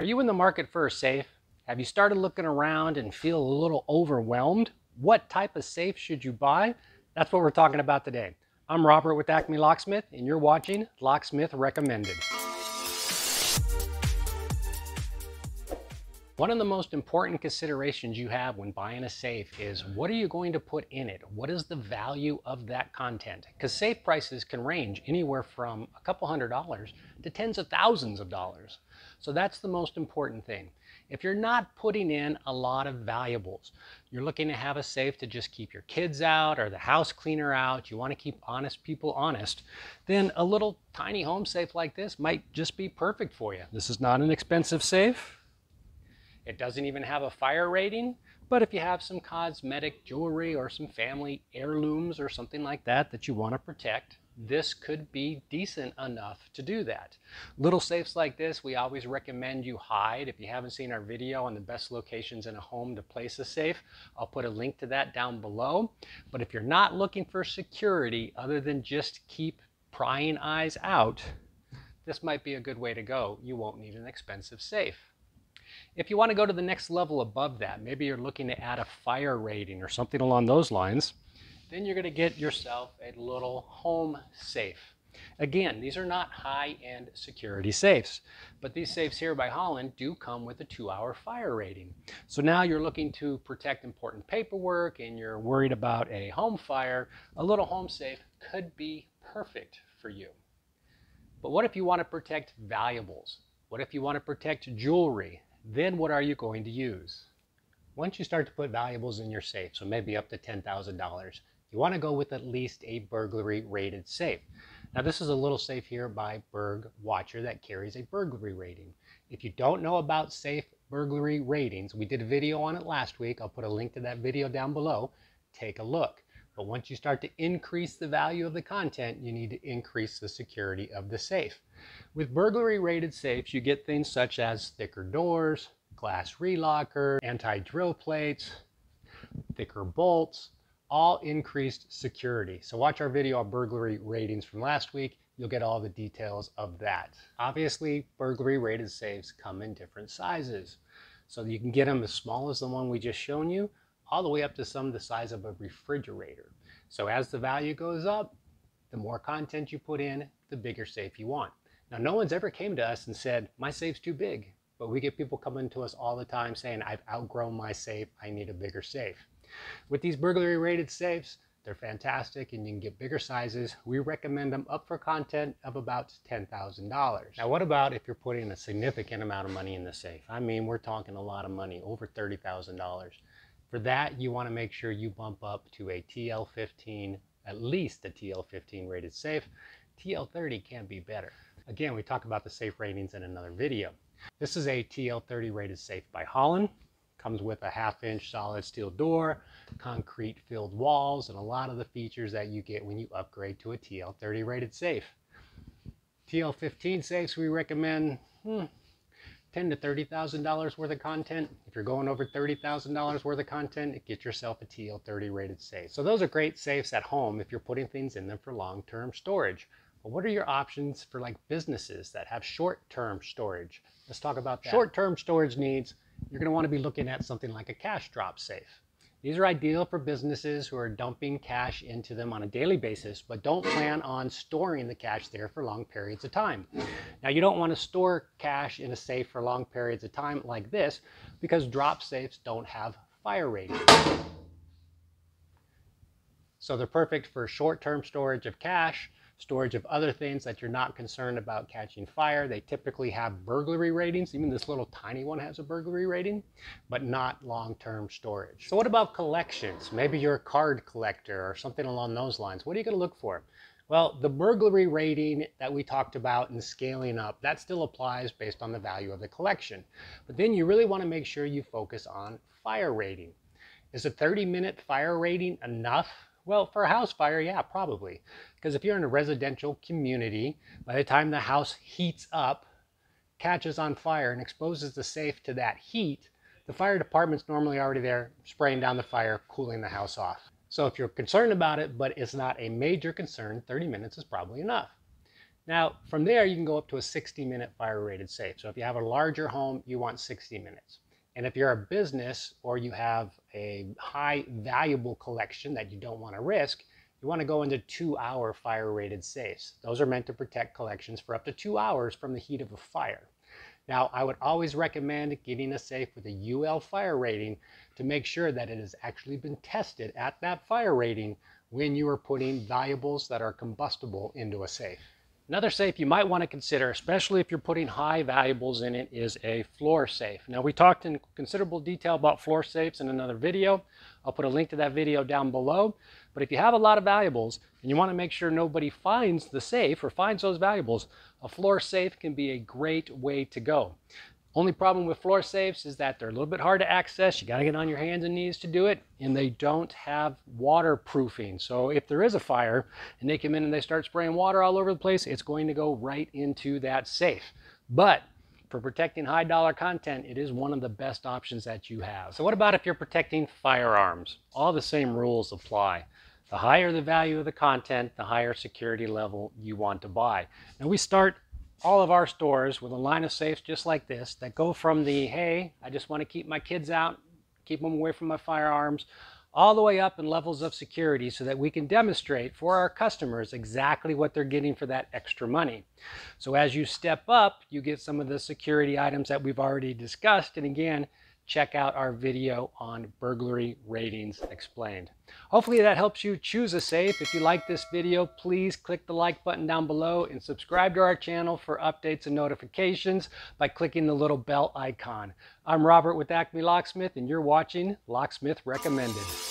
Are you in the market for a safe? Have you started looking around and feel a little overwhelmed? What type of safe should you buy? That's what we're talking about today. I'm Robert with Acme Locksmith and you're watching Locksmith Recommended. One of the most important considerations you have when buying a safe is what are you going to put in it? What is the value of that content? Because safe prices can range anywhere from a couple hundred dollars to tens of thousands of dollars. So that's the most important thing. If you're not putting in a lot of valuables, you're looking to have a safe to just keep your kids out or the house cleaner out, you want to keep honest people honest, then a little tiny home safe like this might just be perfect for you. This is not an expensive safe. It doesn't even have a fire rating, but if you have some cosmetic jewelry or some family heirlooms or something like that that you want to protect, this could be decent enough to do that. Little safes like this, we always recommend you hide. If you haven't seen our video on the best locations in a home to place a safe, I'll put a link to that down below. But if you're not looking for security other than just keep prying eyes out, this might be a good way to go. You won't need an expensive safe. If you want to go to the next level above that, maybe you're looking to add a fire rating or something along those lines, then you're going to get yourself a little home safe. Again, these are not high-end security safes, but these safes here by Hollon do come with a two-hour fire rating. So now you're looking to protect important paperwork and you're worried about a home fire, a little home safe could be perfect for you. But what if you want to protect valuables? What if you want to protect jewelry? Then what are you going to use? Once you start to put valuables in your safe, so maybe up to $10,000, you want to go with at least a burglary rated safe. Now this is a little safe here by Burg Watcher that carries a burglary rating. If you don't know about safe burglary ratings, we did a video on it last week. I'll put a link to that video down below. Take a look. But once you start to increase the value of the content, you need to increase the security of the safe. With burglary rated safes, you get things such as thicker doors, glass relocker, anti-drill plates, thicker bolts, all increased security. So watch our video on burglary ratings from last week. You'll get all the details of that. Obviously, burglary rated safes come in different sizes. So you can get them as small as the one we just shown you, all the way up to some the size of a refrigerator. So as the value goes up, the more content you put in, the bigger safe you want. Now, no one's ever came to us and said, my safe's too big. But we get people coming to us all the time saying, I've outgrown my safe, I need a bigger safe. With these burglary rated safes, they're fantastic and you can get bigger sizes. We recommend them up for content of about $10,000. Now what about if you're putting a significant amount of money in the safe? I mean, we're talking a lot of money, over $30,000. For that, you want to make sure you bump up to a TL15, at least a TL15 rated safe. TL30 can be better. Again, we talk about the safe ratings in another video. This is a TL30 rated safe by Hollon. Comes with a half inch solid steel door, concrete filled walls, and a lot of the features that you get when you upgrade to a TL30 rated safe. TL15 safes we recommend hmm, ten to thirty thousand dollars worth of content. If you're going over thirty thousand dollars worth of content, get yourself a TL30 rated safe. So those are great safes at home if you're putting things in them for long-term storage. But what are your options for like businesses that have short-term storage? Let's talk about that. Short-term storage needs you're going to want to be looking at something like a cash drop safe. These are ideal for businesses who are dumping cash into them on a daily basis, but don't plan on storing the cash there for long periods of time. Now, you don't want to store cash in a safe for long periods of time like this because drop safes don't have fire rating. So they're perfect for short-term storage of cash, storage of other things that you're not concerned about catching fire. They typically have burglary ratings. Even this little tiny one has a burglary rating, but not long-term storage. So what about collections? Maybe you're a card collector or something along those lines. What are you going to look for? Well, the burglary rating that we talked about in scaling up, that still applies based on the value of the collection. But then you really want to make sure you focus on fire rating. Is a 30 minute fire rating enough well, for a house fire, yeah, probably. Because if you're in a residential community, by the time the house heats up, catches on fire, and exposes the safe to that heat, the fire department's normally already there spraying down the fire, cooling the house off. So if you're concerned about it, but it's not a major concern, 30 minutes is probably enough. Now, from there, you can go up to a 60 minute fire rated safe. So if you have a larger home, you want 60 minutes. And if you're a business or you have a high valuable collection that you don't want to risk, you want to go into two hour fire rated safes. Those are meant to protect collections for up to two hours from the heat of a fire. Now, I would always recommend getting a safe with a UL fire rating to make sure that it has actually been tested at that fire rating when you are putting valuables that are combustible into a safe. Another safe you might want to consider, especially if you're putting high valuables in it, is a floor safe. Now we talked in considerable detail about floor safes in another video. I'll put a link to that video down below. But if you have a lot of valuables and you want to make sure nobody finds the safe or finds those valuables, a floor safe can be a great way to go. Only problem with floor safes is that they're a little bit hard to access. You got to get on your hands and knees to do it, and they don't have waterproofing. So if there is a fire and they come in and they start spraying water all over the place, it's going to go right into that safe. But for protecting high dollar content, it is one of the best options that you have. So what about if you're protecting firearms? All the same rules apply. The higher the value of the content, the higher security level you want to buy. Now we start all of our stores with a line of safes just like this that go from the, hey, I just want to keep my kids out, keep them away from my firearms, all the way up in levels of security so that we can demonstrate for our customers exactly what they're getting for that extra money. So as you step up, you get some of the security items that we've already discussed. And again, check out our video on burglary ratings explained. Hopefully that helps you choose a safe. If you like this video, please click the like button down below and subscribe to our channel for updates and notifications by clicking the little bell icon. I'm Robert with Acme Locksmith and you're watching Locksmith Recommended.